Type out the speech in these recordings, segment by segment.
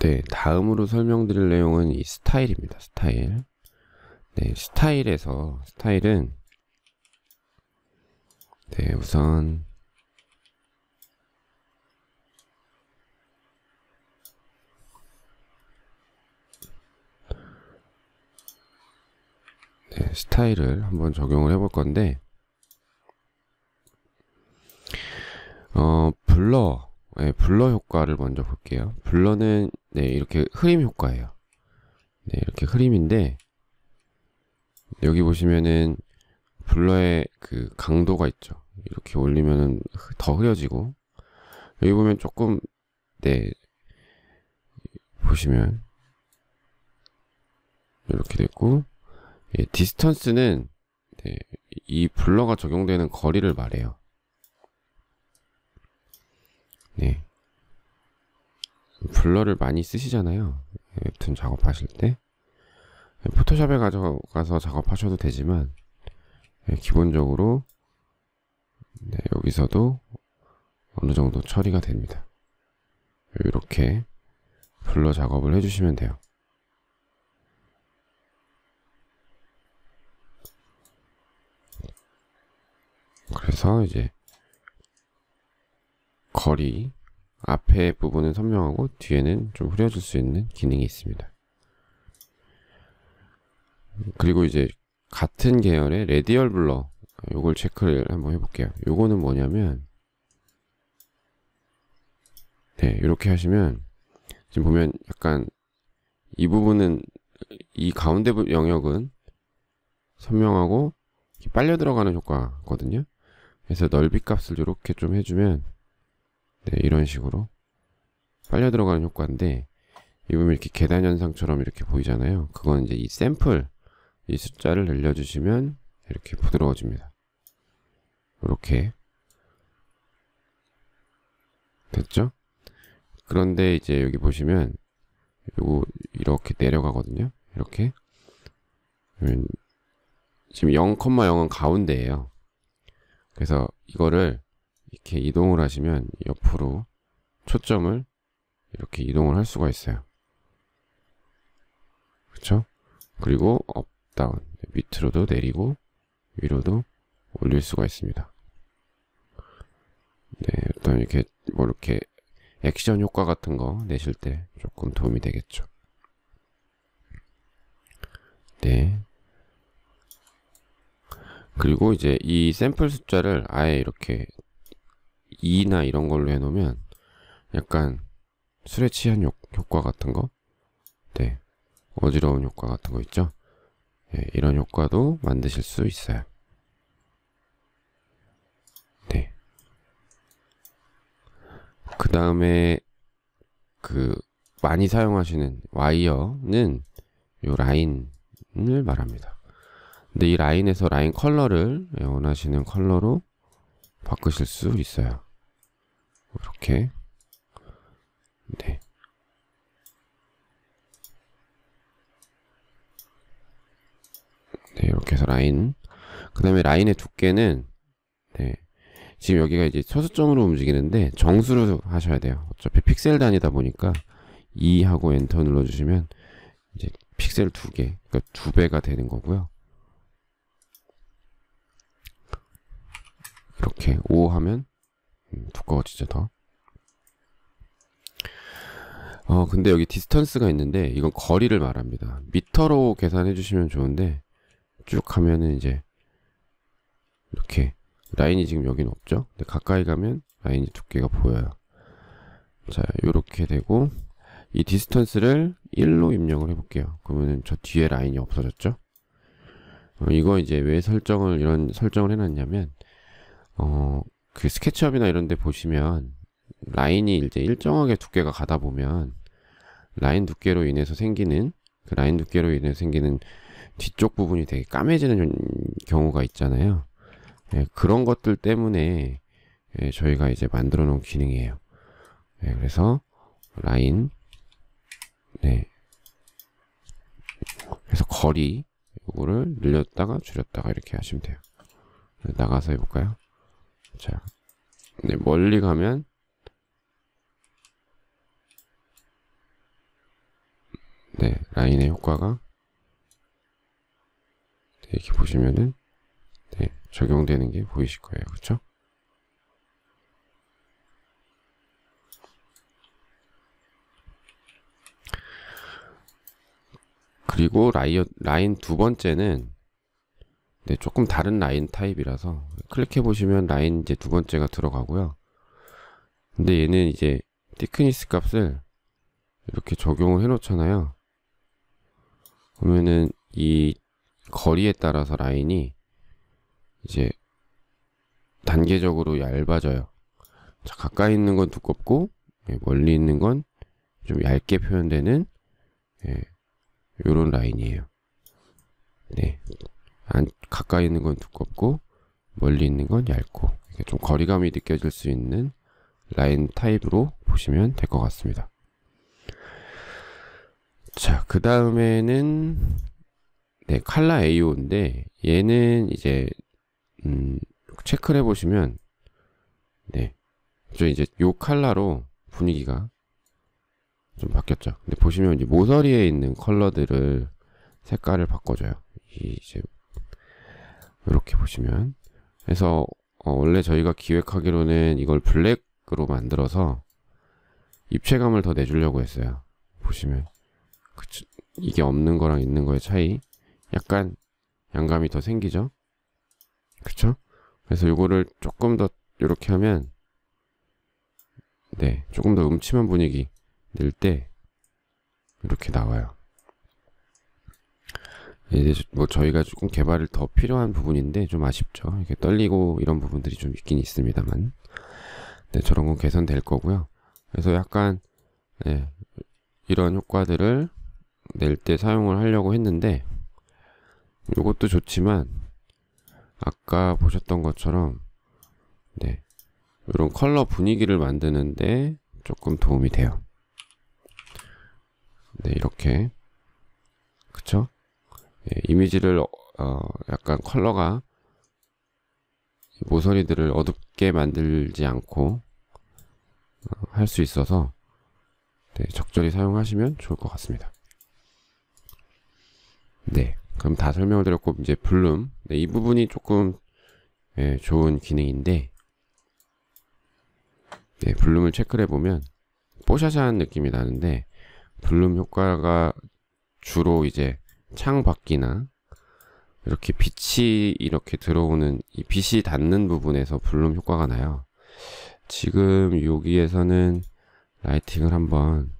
네, 다음으로 설명드릴 내용은 이 스타일입니다. 스타일. 네, 스타일에서 스타일은 네, 우선 네, 스타일을 한번 적용을 해볼 건데 어, blur 네, blur 효과를 먼저 볼게요. blur는 네, 이렇게 흐림 효과예요. 네, 이렇게 흐림인데 여기 보시면은 blur의 그 강도가 있죠. 이렇게 올리면은 더 흐려지고 여기 보면 조금 네 보시면 이렇게 됐고 예, distance는 네, 이 블러가 적용되는 거리를 말해요. 네. 블러를 많이 쓰시잖아요. 웹툰 작업하실 때. 네, 포토샵에 가져가서 작업하셔도 되지만, 네, 기본적으로, 네, 여기서도 어느 정도 처리가 됩니다. 이렇게 블러 작업을 해주시면 돼요. 그래서 이제 거리 앞에 부분은 선명하고 뒤에는 좀 흐려질 수 있는 기능이 있습니다. 그리고 이제 같은 계열의 radial blur 요걸 체크를 한번 해볼게요. 요거는 뭐냐면 네 이렇게 하시면 지금 보면 약간 이 부분은 이 가운데 영역은 선명하고 빨려 들어가는 효과거든요. 그래서 넓이 값을 이렇게 좀 해주면 네, 이런 식으로 빨려 들어가는 효과인데 이 보면 이렇게 계단 현상처럼 이렇게 보이잖아요. 그건 이제 이 샘플 이 숫자를 늘려주시면 이렇게 부드러워집니다. 이렇게 됐죠? 그런데 이제 여기 보시면 요거 이렇게 내려가거든요. 이렇게 지금 0,0은 가운데예요. 그래서 이거를 이렇게 이동을 하시면 옆으로 초점을 이렇게 이동을 할 수가 있어요. 그렇죠? 그리고 up, down 밑으로도 내리고 위로도 올릴 수가 있습니다. 네, 어떤 이렇게 뭐 이렇게 액션 효과 같은 거 내실 때 조금 도움이 되겠죠. 네. 그리고 이제 이 샘플 숫자를 아예 이렇게 2나 이런 걸로 해놓으면 약간 술에 취한 효, 효과 같은 거, 네, 어지러운 효과 같은 거 있죠? 네, 이런 효과도 만드실 수 있어요. 네. 그 다음에 그 많이 사용하시는 와이어는 요 라인을 말합니다. 근데 이 라인에서 라인 컬러를 원하시는 컬러로 바꾸실 수 있어요. 이렇게 네. 네, 이렇게 해서 라인. 그 다음에 라인의 두께는, 네. 지금 여기가 이제 소수점으로 움직이는데 정수로 하셔야 돼요. 어차피 픽셀 단위다 보니까 2하고 엔터 눌러주시면 이제 픽셀 두 개, 그러니까 두 배가 되는 거고요. 이렇게 5 하면 음, 두꺼워지죠 더. 어 근데 여기 distance가 있는데 이건 거리를 말합니다. 미터로 계산해 주시면 좋은데 쭉 하면은 이제 이렇게 라인이 지금 여기는 없죠? 근데 가까이 가면 라인이 두께가 보여요. 자, 이렇게 되고 이 distance를 1로 입력을 해볼게요. 그러면은 저 뒤에 라인이 없어졌죠? 어, 이거 이제 왜 설정을 이런 설정을 해놨냐면 어, 그 SketchUp이나 이런 데 보시면 라인이 이제 일정하게 두께가 가다 보면 라인 두께로 인해서 생기는 그 라인 두께로 인해서 생기는 뒤쪽 부분이 되게 까매지는 경우가 있잖아요. 예, 그런 것들 때문에 예, 저희가 이제 만들어 놓은 기능이에요. 예, 그래서 라인 네. 그래서 거리 이거를 늘렸다가 줄였다가 이렇게 하시면 돼요. 나가서 해볼까요? 자, 네, 멀리 가면 네, 라인의 효과가 네, 이렇게 보시면은 네, 적용되는 게 보이실 거예요. 그렇죠? 그리고 와이어, 라인 두 번째는 네, 조금 다른 라인 타입이라서 클릭해 보시면 라인 이제 두 번째가 들어가고요. 근데 얘는 이제 thickness 값을 이렇게 적용을 해 놓잖아요. 그러면은 이 거리에 따라서 라인이 이제 단계적으로 얇아져요. 자, 가까이 있는 건 두껍고 예, 멀리 있는 건 좀 얇게 표현되는 예, 요런 라인이에요. 네. 안, 가까이 있는 건 두껍고 멀리 있는 건 얇고 좀 거리감이 느껴질 수 있는 라인 타입으로 보시면 될 것 같습니다. 자, 그 다음에는 네, 칼라 AO인데 얘는 이제 음, 체크를 해보시면 네, 저 이제 요 칼라로 분위기가 좀 바뀌었죠. 근데 보시면 이제 모서리에 있는 컬러들을 색깔을 바꿔줘요. 이제 이렇게 보시면 그래서 어, 원래 저희가 기획하기로는 이걸 블랙으로 만들어서 입체감을 더 내주려고 했어요. 보시면 그쵸? 이게 없는 거랑 있는 거의 차이 약간 양감이 더 생기죠. 그쵸? 그래서 이거를 조금 더 이렇게 하면 네 조금 더 음침한 분위기 낼 때 이렇게 나와요. 이제 뭐 저희가 조금 개발을 더 필요한 부분인데 좀 아쉽죠. 이렇게 떨리고 이런 부분들이 좀 있긴 있습니다만. 네, 저런 건 개선될 거고요. 그래서 약간 네, 이런 효과들을 낼 때 사용을 하려고 했는데 이것도 좋지만 아까 보셨던 것처럼 네, 이런 컬러 분위기를 만드는데 조금 도움이 돼요. 네, 이렇게 그쵸? 예, 이미지를 어, 약간 컬러가 모서리들을 어둡게 만들지 않고 어, 할수 있어서 네, 적절히 사용하시면 좋을 것 같습니다. 네, 그럼 다 설명을 드렸고 이제 블룸 네, 이 부분이 조금 예, 좋은 기능인데 네, 블룸을 체크를 해보면 뽀샤샤한 느낌이 나는데 블룸 효과가 주로 이제 창 밖이나 이렇게 빛이 이렇게 들어오는 이 빛이 닿는 부분에서 블룸 효과가 나요. 지금 여기에서는 라이팅을 한번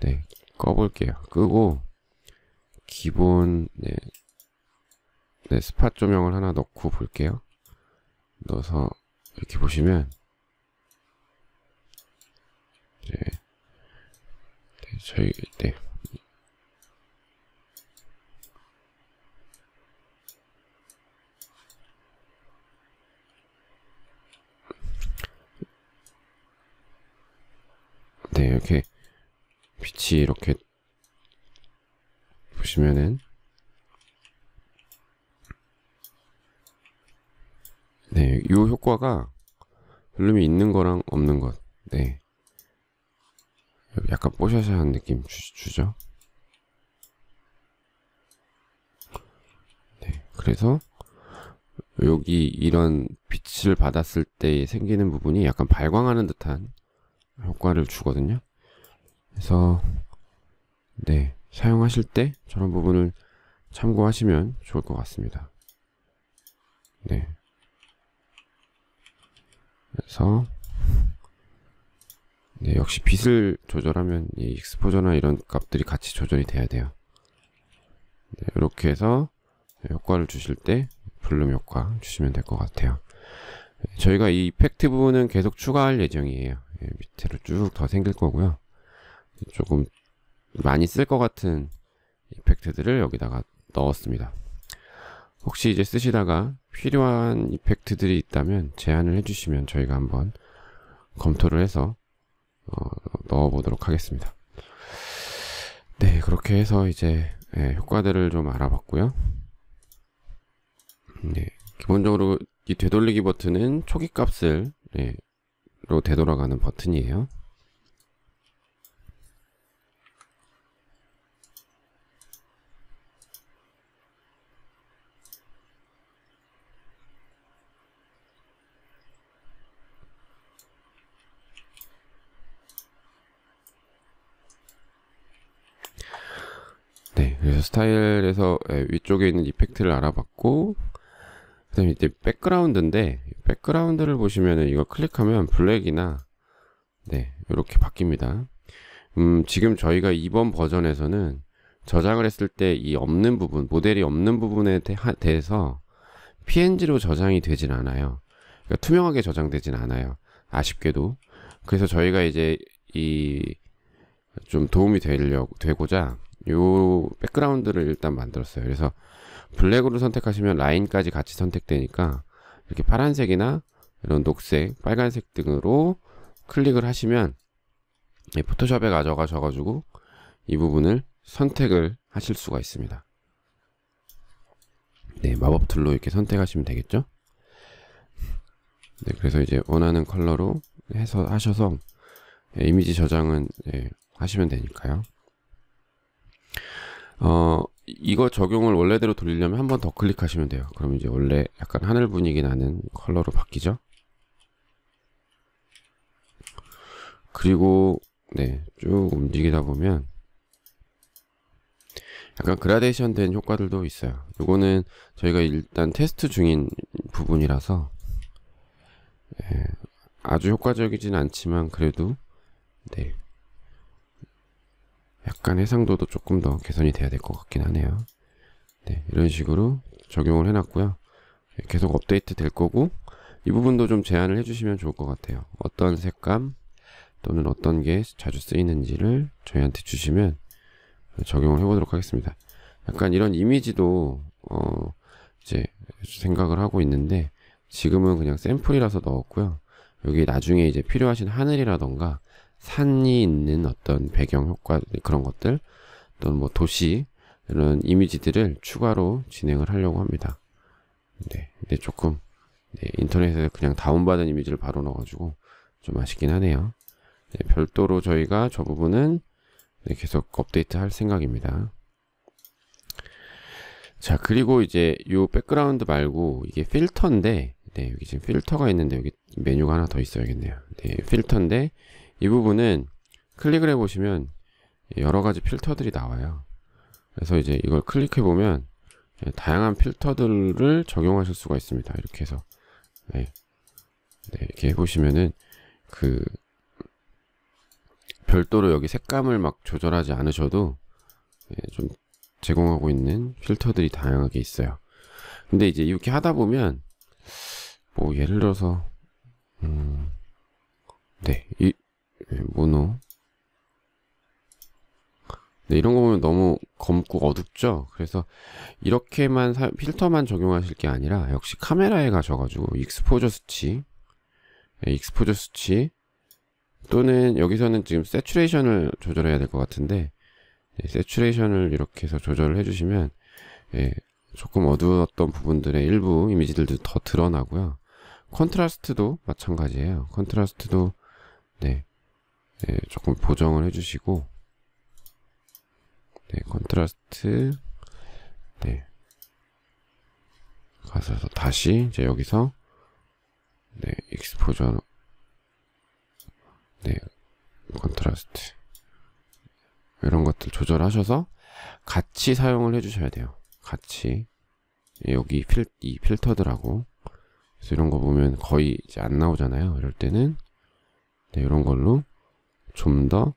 네, 꺼볼게요. 끄고 기본 네, 네, 스팟 조명을 하나 넣고 볼게요. 넣어서 이렇게 보시면 이제 네, 저희 네 네, 이렇게 빛이 이렇게 보시면은 네, 이 효과가 블룸이 있는 거랑 없는 것. 네. 약간 뽀샤샤한 느낌 주, 죠 네, 그래서 여기 이런 빛을 받았을 때 생기는 부분이 약간 발광하는 듯한 효과를 주거든요. 그래서 네 사용하실 때 저런 부분을 참고하시면 좋을 것 같습니다. 네. 그래서 네, 역시 빛을 조절하면 이 익스포저나 이런 값들이 같이 조절이 돼야 돼요. 네, 이렇게 해서 효과를 주실 때 블룸 효과 주시면 될 것 같아요. 네, 저희가 이 이펙트 부분은 계속 추가할 예정이에요. 예, 밑으로 쭉 더 생길 거고요. 조금 많이 쓸 것 같은 이펙트들을 여기다가 넣었습니다. 혹시 이제 쓰시다가 필요한 이펙트들이 있다면 제안을 해주시면 저희가 한번 검토를 해서 어, 넣어보도록 하겠습니다. 네, 그렇게 해서 이제 예, 효과들을 좀 알아봤고요. 네, 기본적으로 이 되돌리기 버튼은 초기 값을 예, 로 되돌아가는 버튼이에요. 네, 그래서 스타일에서 예, 위쪽에 있는 이펙트를 알아봤고 그 다음에 이제 백그라운드인데, 백그라운드를 보시면은 이거 클릭하면 블랙이나, 네, 이렇게 바뀝니다. 음, 지금 저희가 이번 버전에서는 저장을 했을 때 이 없는 부분, 모델이 없는 부분에 대, 해서 PNG로 저장이 되진 않아요. 그러니까 투명하게 저장되진 않아요. 아쉽게도. 그래서 저희가 이제 이 좀 도움이 되려고 되고자 요 백그라운드를 일단 만들었어요. 그래서 블랙으로 선택하시면 라인까지 같이 선택되니까 이렇게 파란색이나 이런 녹색, 빨간색 등으로 클릭을 하시면 Photoshop에 가져가셔가지고 이 부분을 선택을 하실 수가 있습니다. 네, 마법 tool로 이렇게 선택하시면 되겠죠? 네, 그래서 이제 원하는 컬러로 해서 하셔서 예, 이미지 저장은 예, 하시면 되니까요. 어, 이거 적용을 원래대로 돌리려면 한 번 더 클릭하시면 돼요. 그럼 이제 원래 약간 하늘 분위기 나는 컬러로 바뀌죠. 그리고 네, 쭉 움직이다 보면 약간 그라데이션 된 효과들도 있어요. 이거는 저희가 일단 테스트 중인 부분이라서 예, 아주 효과적이진 않지만 그래도 네 약간 해상도도 조금 더 개선이 돼야 될 것 같긴 하네요. 네, 이런 식으로 적용을 해놨고요. 예, 계속 업데이트 될 거고 이 부분도 좀 제안을 해주시면 좋을 것 같아요. 어떤 색감 또는 어떤 게 자주 쓰이는지를 저희한테 주시면 적용을 해보도록 하겠습니다. 약간 이런 이미지도 어 이제 생각을 하고 있는데 지금은 그냥 샘플이라서 넣었고요. 여기 나중에 이제 필요하신 하늘이라던가 산이 있는 어떤 배경 효과 그런 것들 또는 뭐 도시 이런 이미지들을 추가로 진행을 하려고 합니다. 네, 근데 조금 네, 인터넷에서 그냥 다운받은 이미지를 바로 넣어가지고 좀 아쉽긴 하네요. 네, 별도로 저희가 저 부분은 네, 계속 업데이트 할 생각입니다. 자, 그리고 이제 이 백그라운드 말고 이게 필터인데, 네, 여기 지금 필터가 있는데 여기 메뉴가 하나 더 있어야겠네요. 네, 필터인데 이 부분은 클릭을 해보시면 여러 가지 필터들이 나와요. 그래서 이제 이걸 클릭해 보면 다양한 필터들을 적용하실 수가 있습니다. 이렇게 해서 네. 네, 이렇게 해보시면은 그 별도로 여기 색감을 막 조절하지 않으셔도 네, 좀 제공하고 있는 필터들이 다양하게 있어요. 근데 이제 이렇게 하다 보면 뭐 예를 들어서 음, 네, 이 네, 모노 네, 이런 거 보면 너무 검고 어둡죠? 그래서 이렇게만 사, 필터만 적용하실 게 아니라 역시 카메라에 가셔가지고 exposure 수치 네, exposure 수치 또는 여기서는 지금 saturation을 조절해야 될 것 같은데 네, saturation을 이렇게 해서 조절을 해주시면 예, 조금 어두웠던 부분들의 일부 이미지들도 더 드러나고요. contrast도 마찬가지예요. contrast도 네, 네, 조금 보정을 해주시고 네, contrast 네. 가서 다시 이제 여기서 네, exposure 네, contrast. 이런 것들 조절하셔서 같이 사용을 해주셔야 돼요. 같이. 여기 필, 이 필터들하고. 그래서 이런 거 보면 거의 이제 안 나오잖아요. 이럴 때는. 네, 이런 걸로 좀 더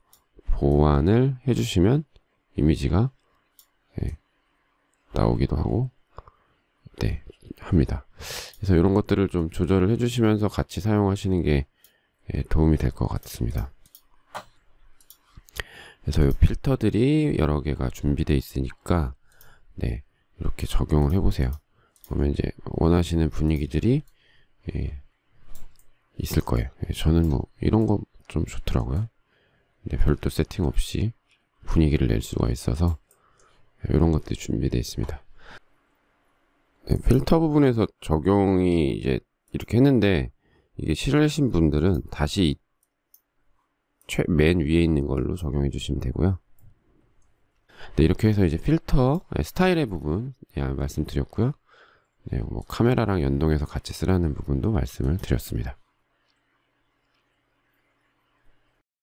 보완을 해주시면 이미지가 네, 나오기도 하고 네 합니다. 그래서 이런 것들을 좀 조절을 해주시면서 같이 사용하시는 게 예, 도움이 될 것 같습니다. 그래서 이 필터들이 여러 개가 준비되어 있으니까 네 이렇게 적용을 해보세요. 그러면 이제 원하시는 분위기들이 예, 있을 거예요. 예, 저는 뭐 이런 거 좀 좋더라고요. 네, 별도 세팅 없이 분위기를 낼 수가 있어서 이런 것들이 준비되어 있습니다. 네, 필터 부분에서 적용이 이제 이렇게 했는데 이게 싫으신 분들은 다시 최, 맨 위에 있는 걸로 적용해 주시면 되고요. 네, 이렇게 해서 이제 필터 네, 스타일의 부분 예, 말씀드렸고요. 네, 뭐 카메라랑 연동해서 같이 쓰라는 부분도 말씀을 드렸습니다.